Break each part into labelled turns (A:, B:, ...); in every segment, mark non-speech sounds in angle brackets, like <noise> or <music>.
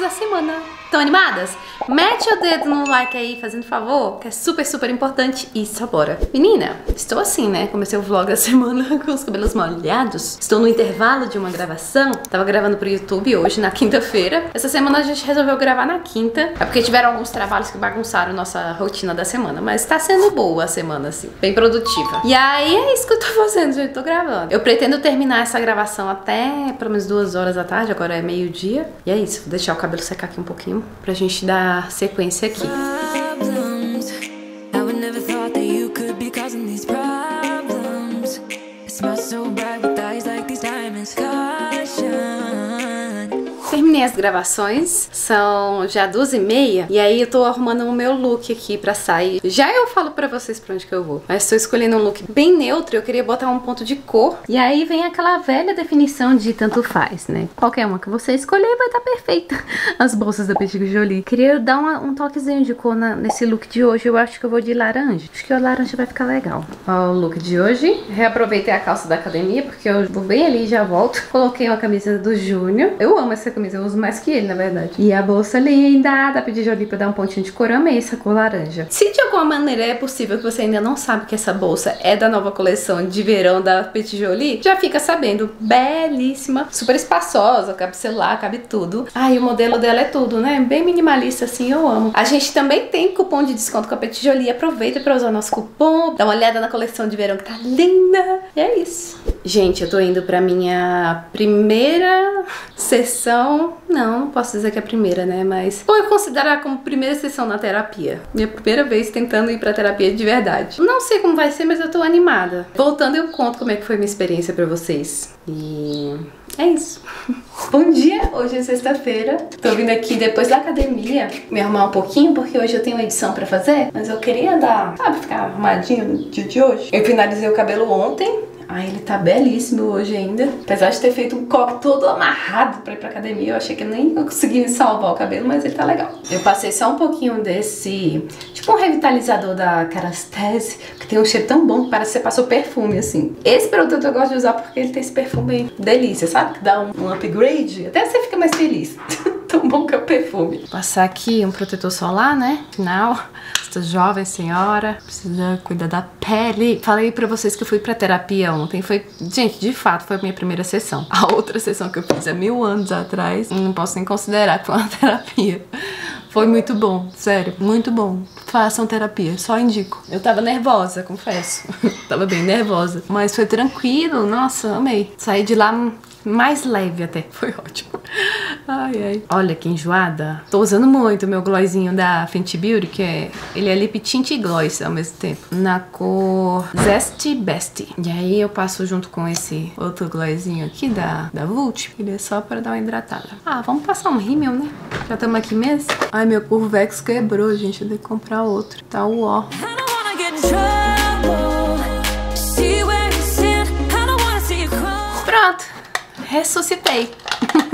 A: da semana. Estão animadas? Mete o dedo no like aí, fazendo favor, que é super, super importante. E só bora. Menina, estou assim, né? Comecei o vlog da <laughs> semana com os cabelos molhados. Estou no intervalo de uma gravação. Tava gravando pro YouTube hoje, na quinta-feira. Essa semana a gente resolveu gravar na quinta. É porque tiveram alguns trabalhos que bagunçaram nossa rotina da semana. Mas tá sendo boa a semana, assim. Bem produtiva. E aí é isso que eu tô fazendo, gente. Tô gravando. Eu pretendo terminar essa gravação até pelo menos duas horas da tarde. Agora é meio-dia. E é isso. Vou deixar o cabelo secar aqui um pouquinho pra gente dar sequência aqui. As gravações, são já duas e meia, e aí eu tô arrumando o meu look aqui pra sair. Já eu falo pra vocês pra onde que eu vou, mas tô escolhendo um look bem neutro, eu queria botar um ponto de cor, e aí vem aquela velha definição de tanto faz, né? Qualquer uma que você escolher vai estar tá perfeita. <laughs> As bolsas da Petit Jolie. Queria dar uma, um toquezinho de cor na, nesse look de hoje, eu acho que eu vou de laranja. Acho que o laranja vai ficar legal. Ó o look de hoje. Reaproveitei a calça da academia, porque eu vou bem ali e já volto. <laughs> Coloquei uma camisa do Júnior. Eu amo essa camisa, eu uso mais que ele, na verdade. E a bolsa linda da Jolie pra dar um pontinho de cor. Amei essa cor laranja. Se de alguma maneira é possível que você ainda não sabe que essa bolsa é da nova coleção de verão da Petit Jolie, já fica sabendo. Belíssima, super espaçosa, cabe celular, cabe tudo. Ai, o modelo dela é tudo, né? Bem minimalista assim, eu amo. A gente também tem cupom de desconto com a Petit Jolie. Aproveita pra usar o nosso cupom. Dá uma olhada na coleção de verão que tá linda. E é isso. Gente, eu tô indo pra minha primeira sessão não, não posso dizer que é a primeira, né? Mas vou considerar como primeira sessão na terapia. Minha primeira vez tentando ir pra terapia de verdade. Não sei como vai ser, mas eu tô animada. Voltando, eu conto como é que foi minha experiência pra vocês. E é isso. <laughs> Bom dia, hoje é sexta-feira. Tô vindo aqui depois da academia me arrumar um pouquinho, porque hoje eu tenho uma edição pra fazer. Mas eu queria dar, sabe, ficar arrumadinho no dia de hoje. Eu finalizei o cabelo ontem, Ai, ele tá belíssimo hoje ainda. Apesar de ter feito um coque todo amarrado pra ir pra academia, eu achei que nem eu consegui salvar o cabelo, mas ele tá legal. Eu passei só um pouquinho desse, tipo um revitalizador da Carastase, que tem um cheiro tão bom que parece que você passou perfume, assim. Esse produto eu gosto de usar porque ele tem esse perfume delícia, sabe? Que dá um, um upgrade, até você fica mais feliz. <laughs> tão bom que é o perfume. Passar aqui um protetor solar, né? Final esta jovem senhora precisa cuidar da pele. Falei pra vocês que eu fui pra terapia ontem. Foi, gente, de fato, foi a minha primeira sessão. A outra sessão que eu fiz há mil anos atrás, não posso nem considerar que foi uma <laughs> terapia. Foi muito bom, sério, muito bom. Façam terapia, só indico. Eu tava nervosa, confesso. <laughs> tava bem nervosa. Mas foi tranquilo, nossa, amei. Saí de lá mais leve até. <laughs> Foi ótimo. Ai, ai. Olha que enjoada. Tô usando muito o meu glossinho da Fenty Beauty, que é... Ele é lip tint e gloss ao mesmo tempo. Na cor Zesty Best. E aí eu passo junto com esse outro glossinho aqui da, da Vult. Ele é só pra dar uma hidratada. Ah, vamos passar um rímel, né? Já estamos aqui mesmo. Ai, meu Curvex quebrou, gente. Eu tenho que comprar outro. Tá o ó. Pronto ressuscitei.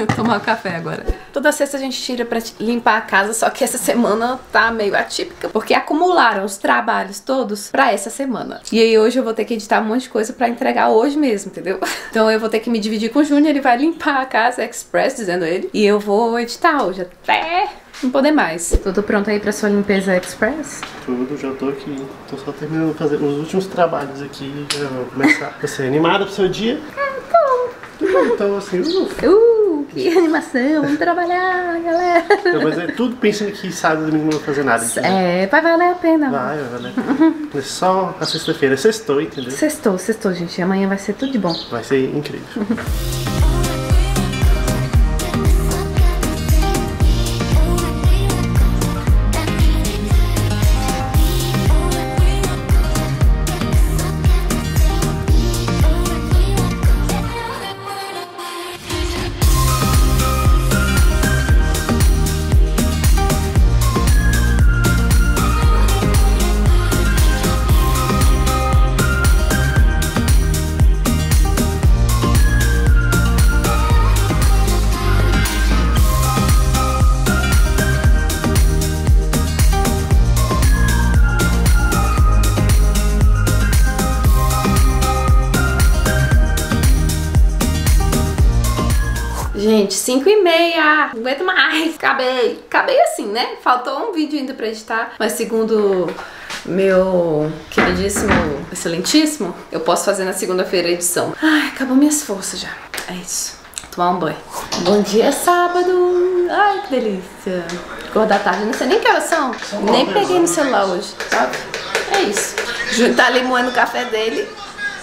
A: <laughs> Tomar café agora. Toda sexta a gente tira pra limpar a casa, só que essa semana tá meio atípica, porque acumularam os trabalhos todos pra essa semana. E aí hoje eu vou ter que editar um monte de coisa pra entregar hoje mesmo, entendeu? <laughs> Então eu vou ter que me dividir com o Júnior, ele vai limpar a casa express, dizendo ele, e eu vou editar hoje até não poder mais. Tudo pronto aí pra sua limpeza express?
B: Tudo, já tô aqui. Tô só terminando de fazer os últimos trabalhos aqui, já vou começar. Você é animada pro seu dia? Então, assim. <laughs>
A: Uh, <laughs> animação, vamos trabalhar, galera.
B: Então, mas é tudo pensando que sábado e domingo não vou fazer nada.
A: Entendeu? É, vai valer a pena.
B: Vai, vai valer a pena. É só a sexta-feira, sextou, entendeu?
A: Sextou, sextou, gente. Amanhã vai ser tudo de bom.
B: Vai ser incrível. <laughs>
A: Gente, 5 e meia, não aguento mais, acabei. Acabei assim, né? Faltou um vídeo ainda pra editar, mas segundo meu queridíssimo, excelentíssimo, eu posso fazer na segunda-feira a edição. Ai, acabou minhas forças já. É isso. Tomar um banho. Bom dia, sábado. Ai, que delícia. Acordar tarde, não sei nem que horas são. Nem peguei no celular hoje, sabe? É isso. Júnior tá ali moendo o café dele.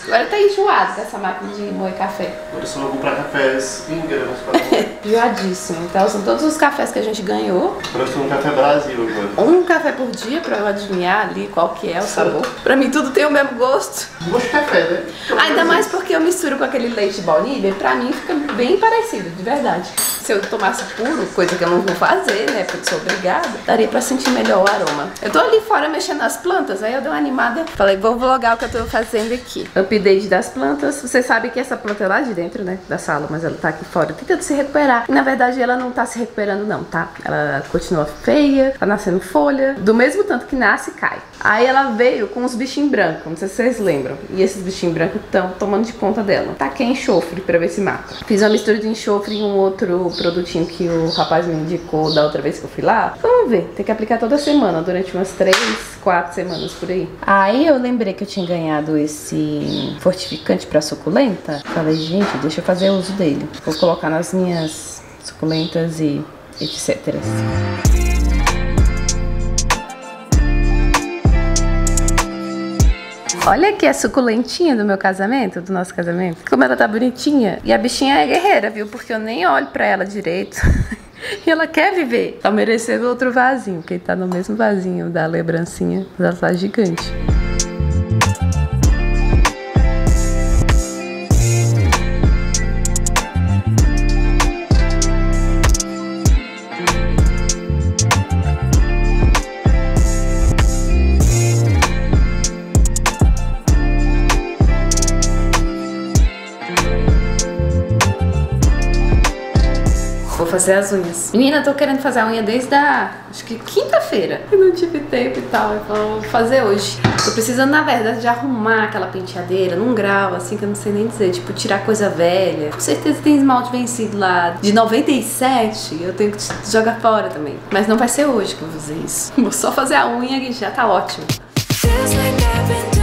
A: Agora tá enjoado com essa máquina de moer café.
B: Agora eu só vou comprar cafés em gramas pra comer.
A: Enjoadíssimo. Então são todos os cafés que a gente ganhou.
B: Tô no Café Brasil agora.
A: Um café por dia pra eu adivinhar ali qual que é o sabor. Pra mim tudo tem o mesmo gosto.
B: Gosto de café, né?
A: Ainda mais porque eu misturo com aquele leite de baunilha, pra mim fica bem parecido, de verdade. Se eu tomasse puro, coisa que eu não vou fazer, né, porque sou obrigada, daria pra sentir melhor o aroma. Eu tô ali fora mexendo nas plantas, aí eu dei uma animada, falei, vou vlogar o que eu tô fazendo aqui. Update das plantas, você sabe que essa planta é lá de dentro, né, da sala, mas ela tá aqui fora tentando se recuperar. E na verdade ela não tá se recuperando não, tá? Ela continua feia, tá nascendo folha, do mesmo tanto que nasce, cai. Aí ela veio com os bichinhos brancos, não sei se vocês lembram. E esses bichinhos brancos estão tomando de conta dela. Taquei enxofre pra ver se mata. Fiz uma mistura de enxofre e um outro produtinho que o rapaz me indicou da outra vez que eu fui lá. Vamos ver, tem que aplicar toda semana, durante umas 3, 4 semanas por aí. Aí eu lembrei que eu tinha ganhado esse fortificante pra suculenta. Falei, gente, deixa eu fazer uso dele. Vou colocar nas minhas suculentas e etc. Olha aqui a suculentinha do meu casamento, do nosso casamento. Como ela tá bonitinha. E a bichinha é guerreira, viu? Porque eu nem olho pra ela direito. <laughs> E ela quer viver. Tá merecendo outro vasinho, porque tá no mesmo vasinho da lembrancinha. Mas ela tá gigante. Fazer as unhas. Menina, eu tô querendo fazer a unha desde a, acho que quinta-feira. Eu não tive tempo e tal, então eu vou fazer hoje. Tô precisando, na verdade, de arrumar aquela penteadeira num grau, assim, que eu não sei nem dizer. Tipo, tirar coisa velha. Com certeza tem esmalte vencido lá de 97, eu tenho que jogar fora também. Mas não vai ser hoje que eu vou fazer isso. <laughs> Vou só fazer a unha e já tá ótimo.
C: Feels like I've been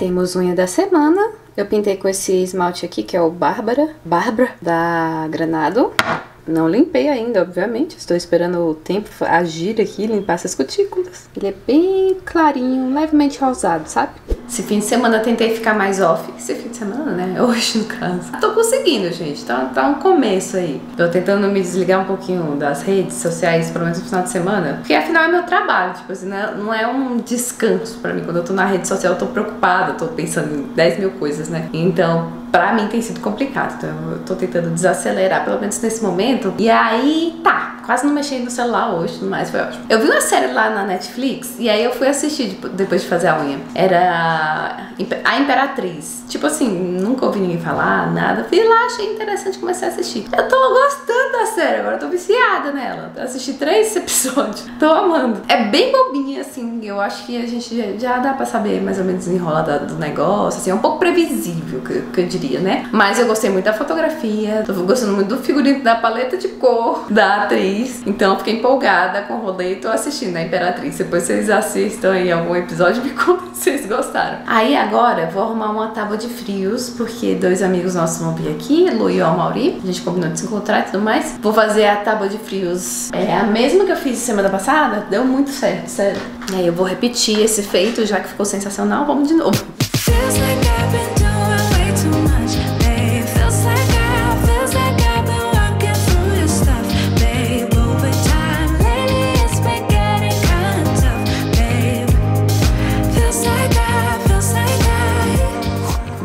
A: Temos unha da semana. Eu pintei com esse esmalte aqui, que é o Bárbara. Bárbara, da Granado. Não limpei ainda, obviamente. Estou esperando o tempo agir aqui, limpar essas cutículas. Ele é bem clarinho, levemente rosado, sabe? Esse fim de semana eu tentei ficar mais off. Esse fim de semana, né? <laughs> Hoje, no caso. Tô conseguindo, gente. Tá, tá um começo aí. Tô tentando me desligar um pouquinho das redes sociais, pelo menos no final de semana. Porque afinal é meu trabalho. Tipo assim, né? não é um descanso pra mim. Quando eu tô na rede social, eu tô preocupada. Tô pensando em 10 mil coisas, né? Então, pra mim tem sido complicado. Então eu tô tentando desacelerar, pelo menos nesse momento. E aí, tá. Quase não mexi no celular hoje, mas foi ótimo. Eu vi uma série lá na Netflix e aí eu fui assistir tipo, depois de fazer a unha. Era A Imperatriz. Tipo assim, nunca ouvi ninguém falar, nada. Fui lá, achei interessante comecei a assistir. Eu tô gostando da série agora, eu tô viciada nela. Assisti três <laughs> episódios. Tô amando. É bem bobinha, assim. Eu acho que a gente já, dá pra saber mais ou menos desenrolar do negócio. Assim, é um pouco previsível, que, que eu diria, né? Mas eu gostei muito da fotografia, tô gostando muito do figurino, da paleta de cor da atriz. Então eu fiquei empolgada com o rolê e tô assistindo a Imperatriz. Depois vocês assistam aí algum episódio e me contem se vocês gostaram. Aí agora eu vou arrumar uma tábua de frios, porque dois amigos nossos vão vir aqui, Lu e o Mauri. A gente combinou de se encontrar e tudo mais. Vou fazer a tábua de frios. É a mesma que eu fiz semana passada. Deu muito certo, sério. Aí eu vou repetir esse feito, já que ficou sensacional. Vamos de novo.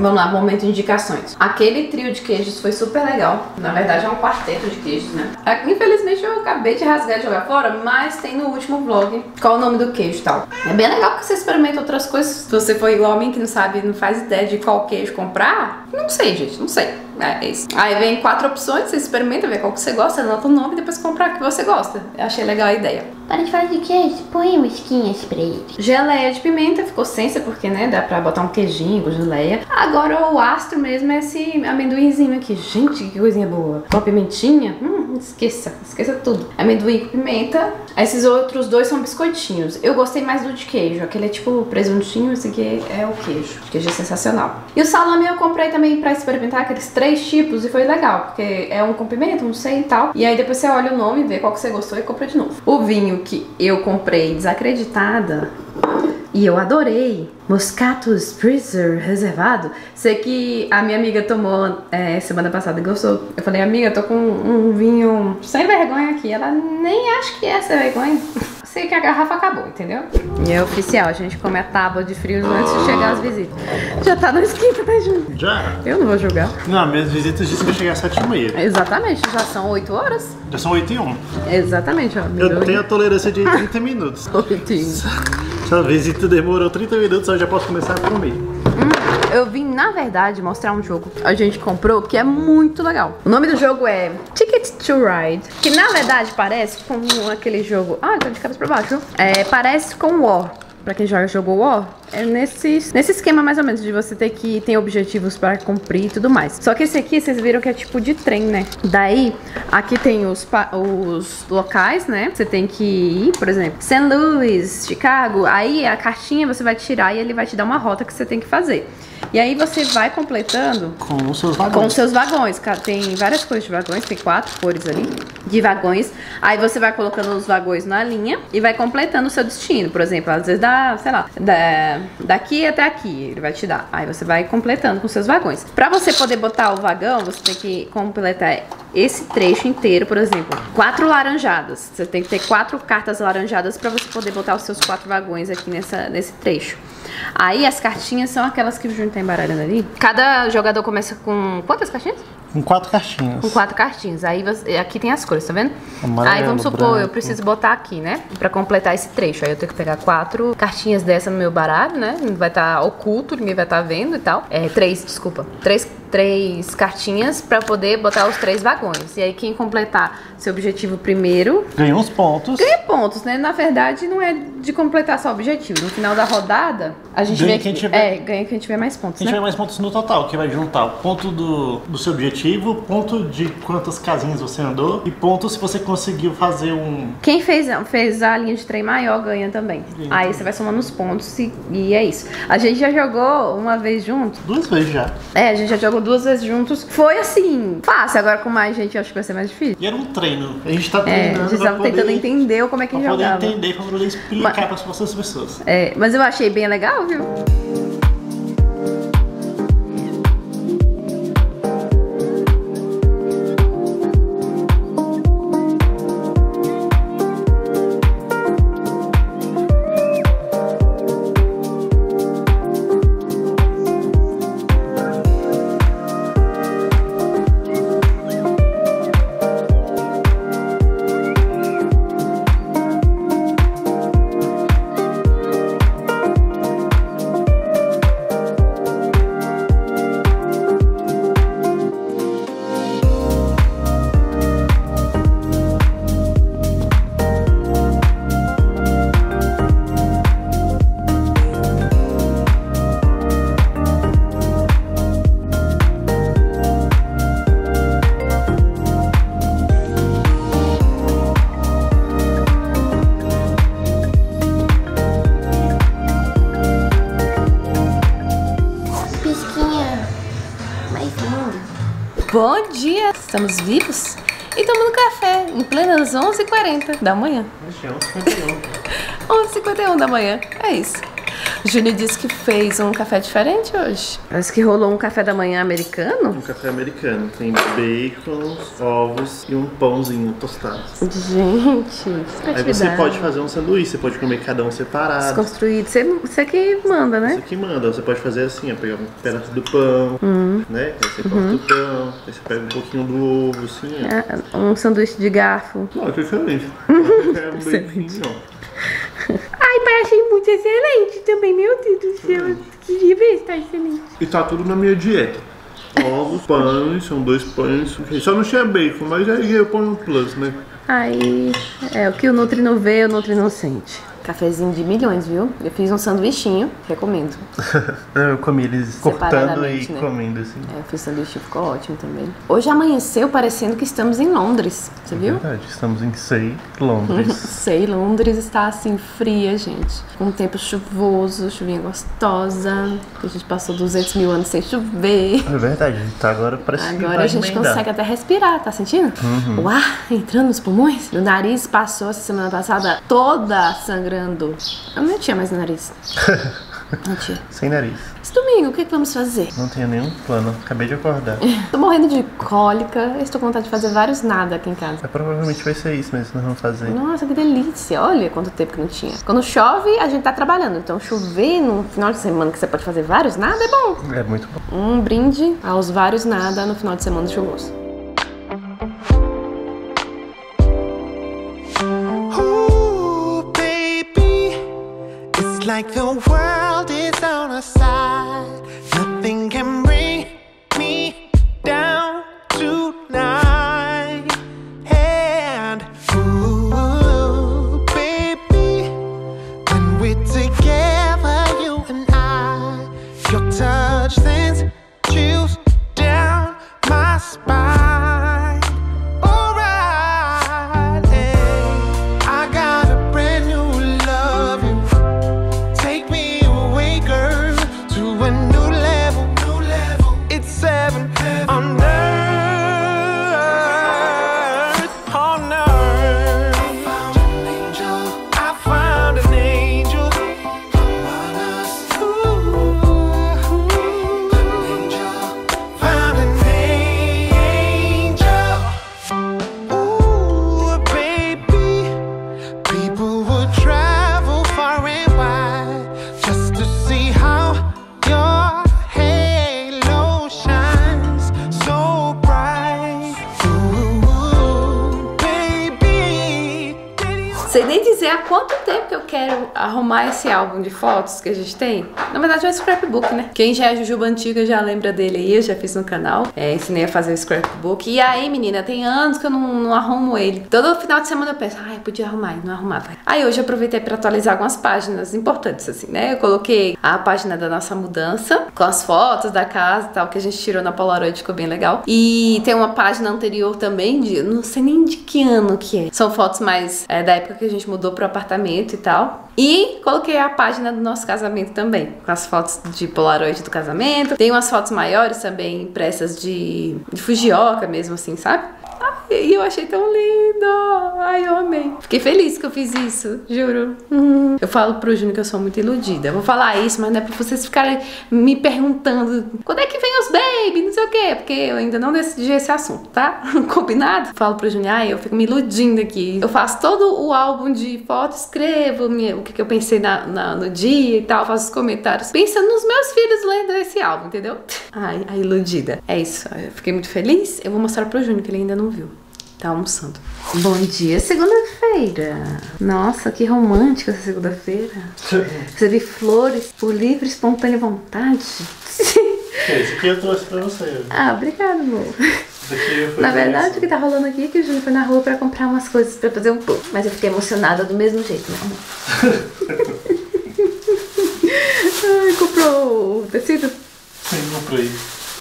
A: Vamos lá, momento de indicações. Aquele trio de queijos foi super legal. Na verdade, é um quarteto de queijos, né? Ah, Infelizmente, eu acabei de rasgar e jogar fora, mas tem no último vlog qual o nome do queijo e tal. É bem legal porque você experimenta outras coisas. Se você for igual a mim, que não sabe, não faz ideia de qual queijo comprar, não sei, gente, não sei. É, é isso. Aí vem quatro opções, você experimenta, vê qual que você gosta, anota o nome e depois comprar o que você gosta. Eu achei legal a ideia.
D: Para de falar de queijo, põe mosquinhas pra ele.
A: Geleia de pimenta ficou sem ser porque, né, dá pra botar um queijinho geleia. Agora o astro mesmo é esse amendoinzinho aqui. Gente, que coisinha boa. Com a pimentinha, hum, esqueça, esqueça tudo. Amendoim com pimenta. Esses outros dois são biscoitinhos. Eu gostei mais do de queijo. Aquele é tipo presuntinho, esse aqui é o queijo. O queijo é sensacional. E o salame eu comprei também pra experimentar aqueles três tipos e foi legal, porque é um com pimenta, não sei e tal. E aí depois você olha o nome, vê qual que você gostou e compra de novo. O vinho que eu comprei desacreditada e eu adorei! Moscatos Freezer reservado. Sei que a minha amiga tomou é, semana passada e gostou. Eu falei, amiga, tô com um vinho sem vergonha aqui. Ela nem acha que é sem vergonha. <laughs> Sei que a garrafa acabou, entendeu? E é oficial, a gente come a tábua de frios antes de chegar as visitas. Já tá no esquenta, tá, Júlio?
B: Já.
A: Eu não vou julgar.
B: Não, minhas visitas dizem que eu cheguei às 7h30.
A: Exatamente, já são 8 horas.
B: Já são 8 e 1.
A: Exatamente, ó.
B: Eu tenho a tolerância de 30 minutos. <laughs> 8 e 1. Essa visita demorou 30 minutos, eu já posso começar a meio.
A: Hum, eu vim, na verdade, mostrar um jogo que a gente comprou que é muito legal. O nome do jogo é Ticket to Ride, que na verdade parece com aquele jogo... Ah, eu de cabeça pra baixo. É, parece com War. Pra quem já jogou War, é nesse, nesse esquema mais ou menos de você ter que ter objetivos para cumprir e tudo mais. Só que esse aqui, vocês viram que é tipo de trem, né? Daí, aqui tem os, os locais, né? Você tem que ir, por exemplo, St. Louis, Chicago. Aí a cartinha você vai tirar e ele vai te dar uma rota que você tem que fazer. E aí você vai completando
B: Com os seus
A: com
B: vagões.
A: os seus vagões. Tem várias cores de vagões, tem quatro cores ali de vagões. Aí você vai colocando os vagões na linha e vai completando o seu destino. Por exemplo, às vezes dá, sei lá, da, daqui até aqui, ele vai te dar. Aí você vai completando com seus vagões. Pra você poder botar o vagão, você tem que completar esse trecho inteiro, por exemplo, quatro laranjadas. Você tem que ter quatro cartas laranjadas pra você poder botar os seus quatro vagões aqui nessa, nesse trecho. Aí as cartinhas são aquelas que o Júnior tá embaralhando ali. Cada jogador começa com quantas cartinhas?
B: Com quatro caixinhas.
A: Com quatro cartinhas. Aí você- aqui tem as cores, tá vendo?
B: Amarelo,
A: aí vamos supor,
B: branco.
A: eu preciso botar aqui, né? Pra completar esse trecho. Aí eu tenho que pegar quatro cartinhas dessa no meu baralho, né? Vai estar oculto, ninguém vai estar vendo e tal. É, três, desculpa. Três, três cartinhas pra poder botar os três vagões. E aí quem completar seu objetivo primeiro
B: Ganhou uns pontos.
A: ganha pontos, né? Na verdade, não é de completar só o objetivo. No final da rodada, a gente
B: Ganha
A: vê
B: quem
A: que-
B: tiver-
A: É, ganha quem tiver mais pontos,
B: gente
A: né?
B: tiver mais pontos no total, que vai juntar o ponto do, do seu objetivo, ponto de quantas casinhas você andou e ponto se você conseguiu fazer um.
A: Quem fez, fez a linha de trem maior ganha também. Aí você vai somando os pontos e, e é isso. A gente já jogou uma vez junto.
B: Duas vezes já.
A: É, a gente já jogou duas vezes juntos. Foi assim, fácil. Agora com mais gente eu acho que vai ser mais difícil.
B: E era um treino. A gente tá
A: É, a
B: treinando
A: gente
B: pra
A: tava
B: poder,
A: tentando entender como é que
B: pra poder
A: jogava.
B: entender, pra poder explicar para as pessoas.
A: É, mas eu achei bem legal, viu? Bom dia! Estamos vivos e tomando café em plenas 11h40 da manhã.
B: Gente, é um <laughs> 51.
A: 11h51 da manhã, é isso. O Júnior disse que fez um café diferente hoje. Parece que rolou um café da manhã americano.
B: Um café americano. Tem bacon, ovos e um pãozinho tostado.
A: Gente,
B: Aí você pode fazer um sanduíche, você pode comer cada um separado.
A: Desconstruído. Você, você que manda,
B: Você
A: né?
B: que manda, você pode fazer assim, ó, pegar um pedaço do pão,
A: Hum.
B: né? Aí você corta o pão, aí você pega um pouquinho do ovo, assim, ó.
A: É, Um sanduíche de garfo.
B: Não, é diferente. <laughs> É um baconzinho, ó.
D: Ai, mas achei muito excelente também, meu Deus do céu. Queria ver se tá excelente.
B: E tá tudo na minha dieta.
E: ovos, <laughs> pães, são dois pães. Só não tinha bacon, mas aí eu ponho um plus, né?
A: Aí, é o que o Nutri não vê, o Nutri não sente. Cafezinho de milhões, viu? Eu fiz um sanduichinho, recomendo. <laughs>
B: Eu comi eles cortando e
A: né?
B: comendo assim.
A: É, eu fiz sanduíche, ficou ótimo também. Hoje amanheceu parecendo que estamos em Londres, você viu?
B: Verdade, estamos em Sei, Londres. <laughs>
A: Sei, Londres está assim fria, gente. Com um tempo chuvoso, chuvinha gostosa. que A gente passou 200 mil anos sem chover.
B: é verdade, tá agora parece
A: Agora a gente
B: emendar.
A: consegue até respirar, tá sentindo? O ar entrando nos pulmões. Meu nariz passou essa semana passada toda sangrando. Eu não tinha mais nariz. Não tinha.
B: Sem nariz.
A: Esse domingo, o que, que vamos fazer?
B: Não tenho nenhum plano. Acabei de acordar. <laughs>
A: Tô morrendo de cólica. Estou com vontade de fazer vários nada aqui em casa.
B: É, provavelmente vai ser isso mesmo que nós vamos fazer.
A: Nossa, que delícia. Olha quanto tempo que não tinha. Quando chove, a gente tá trabalhando. Então, chover no final de semana que você pode fazer vários nada é bom.
B: É muito bom.
A: Um brinde aos vários nada no final de semana chuvoso.
F: Like the world is on our side. Nothing can bring me
A: arrumar esse álbum de fotos que a gente tem. Na verdade é um scrapbook, né? Quem já é Jujuba antiga já lembra dele aí, eu já fiz no canal. É, ensinei a fazer o scrapbook. E aí, menina, tem anos que eu não, não arrumo ele. Todo final de semana eu penso, ai, podia arrumar, e não arrumava. Aí hoje eu aproveitei pra atualizar algumas páginas importantes, assim, né? Eu coloquei a página da nossa mudança, com as fotos da casa e tal, que a gente tirou na Polaroid, ficou bem legal. E tem uma página anterior também, de não sei nem de que ano que é. São fotos mais é, da época que a gente mudou pro apartamento e tal. E coloquei a página do nosso casamento também, com as fotos de Polaroid do casamento. Tem umas fotos maiores também, impressas de, de Fujioka mesmo, assim, sabe? E eu achei tão lindo! Ai, eu amei. Fiquei feliz que eu fiz isso, juro. Hum. Eu falo pro Júnior que eu sou muito iludida. Eu vou falar isso, mas não é pra vocês ficarem me perguntando quando é que baby, não sei o quê, porque eu ainda não decidi esse assunto, tá? <laughs> Combinado? Falo pro Júnior, ai, eu fico me iludindo aqui. Eu faço todo o álbum de fotos, escrevo minha- o que, que eu pensei na- na- no dia e tal, faço os comentários, pensando nos meus filhos lendo esse álbum, entendeu? <laughs> Ai, a iludida. É isso, eu fiquei muito feliz. Eu vou mostrar pro Júnior, que ele ainda não viu. Tá almoçando. Bom dia, segunda-feira. Nossa, que romântica essa segunda-feira. <laughs> Recebi flores por livre e espontânea vontade.
B: Esse aqui eu trouxe pra você.
A: ah, obrigada, amor. Na verdade,
B: você.
A: o que tá rolando aqui é que o Júnior foi na rua pra comprar umas coisas pra fazer um pouco. Mas eu fiquei emocionada do mesmo jeito, né, amor? <laughs> Ai, comprou o tecido?
B: Sim, comprei.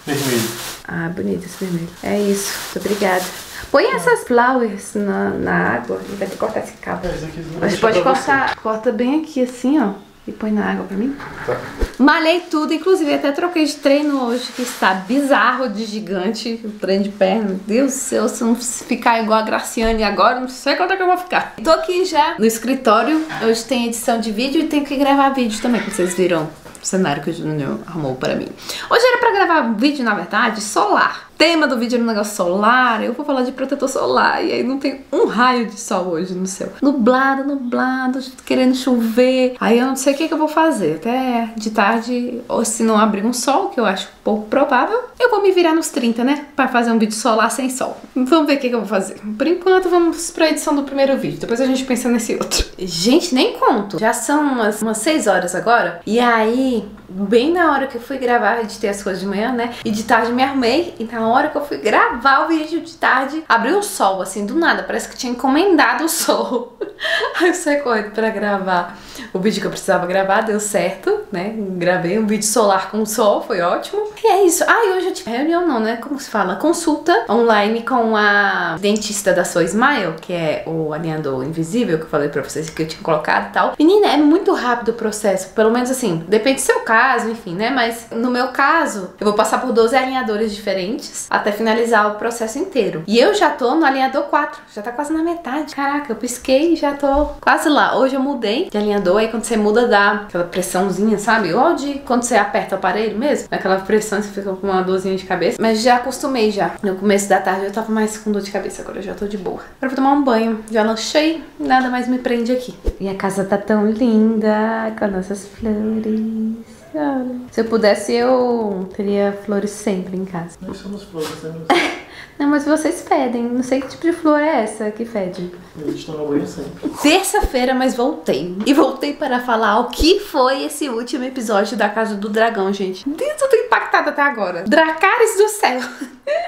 B: Vermelho.
A: Ah, bonito esse vermelho. É isso, muito obrigada. Põe essas flowers na, na água e vai ter que cortar esse cabo.
B: É, aqui
A: A gente
B: deixar
A: pode
B: pra
A: cortar, corta bem aqui assim, ó. E põe na água pra mim.
B: Tá.
A: Malhei tudo, inclusive até troquei de treino hoje, que está bizarro de gigante, o treino de perna. Meu Deus do céu, se eu não ficar igual a Graciane agora, não sei quanto é que eu vou ficar. Tô aqui já no escritório, hoje tem edição de vídeo e tenho que gravar vídeo também, como vocês viram o cenário que o Júnior arrumou para mim. Hoje era pra gravar vídeo, na verdade, solar. Tema do vídeo era um negócio solar, eu vou falar de protetor solar e aí não tem um raio de sol hoje no céu. Nublado, nublado, querendo chover. Aí eu não sei o que, que eu vou fazer. Até de tarde, ou se não abrir um sol, que eu acho pouco provável, eu vou me virar nos 30, né? Pra fazer um vídeo solar sem sol. Vamos ver o que, que eu vou fazer. Por enquanto, vamos pra edição do primeiro vídeo. Depois a gente pensa nesse outro. Gente, nem conto. Já são umas, umas 6 horas agora. E aí, bem na hora que eu fui gravar, editei as coisas de manhã, né? E de tarde me arrumei. E na hora que eu fui gravar o vídeo de tarde, abriu o sol, assim, do nada. Parece que tinha encomendado o sol. <laughs> Aí eu saí correndo pra gravar o vídeo que eu precisava gravar, deu certo, né? Gravei um vídeo solar com sol, foi ótimo. E é isso. Ah, e hoje eu tive reunião, não, né? Como se fala? Consulta online com a dentista da sua Smile, que é o alinhador invisível que eu falei pra vocês que eu tinha colocado e tal. Menina, é muito rápido o processo. Pelo menos assim, depende do seu caso, enfim, né? Mas no meu caso, eu vou passar por 12 alinhadores diferentes até finalizar o processo inteiro. E eu já tô no alinhador 4, já tá quase na metade. Caraca, eu pisquei e já tô quase lá. Hoje eu mudei de alinhador, aí quando você muda dá aquela pressãozinha, sabe? Igual de quando você aperta o aparelho mesmo, aquela pressão você fica com uma dorzinha de cabeça. Mas já acostumei já. No começo da tarde eu tava mais com dor de cabeça, agora eu já tô de boa. Agora eu vou tomar um banho, já lanchei, nada mais me prende aqui. E a casa tá tão linda, com nossas flores. Olha. Se eu pudesse, eu teria flores sempre em casa.
B: Nós somos flores, né? <laughs>
A: Não, mas vocês fedem. Não sei que tipo de flor é essa que fede.
B: A gente toma banho sempre.
A: Terça-feira, mas voltei. E voltei para falar o que foi esse último episódio da Casa do Dragão, gente. Deus, eu tô impactada até agora. Dracares do céu.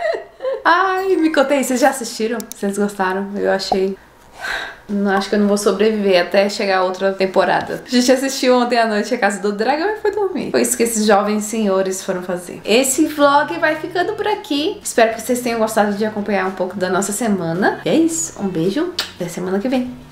A: <laughs> Ai, me contei. Vocês já assistiram? Vocês gostaram? Eu achei. Acho que eu não vou sobreviver até chegar a outra temporada. A gente assistiu ontem à noite a Casa do Dragão e foi dormir. Foi isso que esses jovens senhores foram fazer. Esse vlog vai ficando por aqui. Espero que vocês tenham gostado de acompanhar um pouco da nossa semana. E é isso. Um beijo. Até semana que vem.